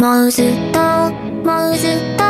もうずっともうずっと。